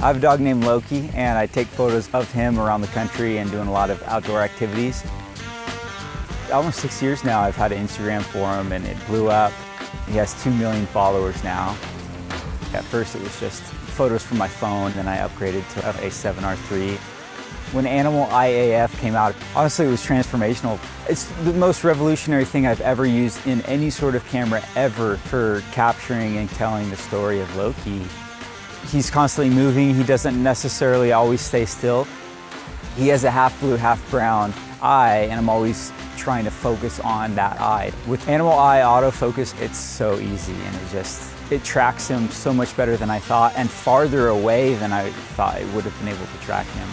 I have a dog named Loki and I take photos of him around the country and doing a lot of outdoor activities. Almost six years now I've had an Instagram for him and it blew up. He has 2 million followers now. At first it was just photos from my phone, then I upgraded to a 7R3. When Animal Eye AF came out, honestly it was transformational. It's the most revolutionary thing I've ever used in any sort of camera ever for capturing and telling the story of Loki. He's constantly moving. He doesn't necessarily always stay still. He has a half blue, half brown eye, and I'm always trying to focus on that eye. With Animal Eye autofocus, it's so easy and it just, it tracks him so much better than I thought and farther away than I thought it would have been able to track him.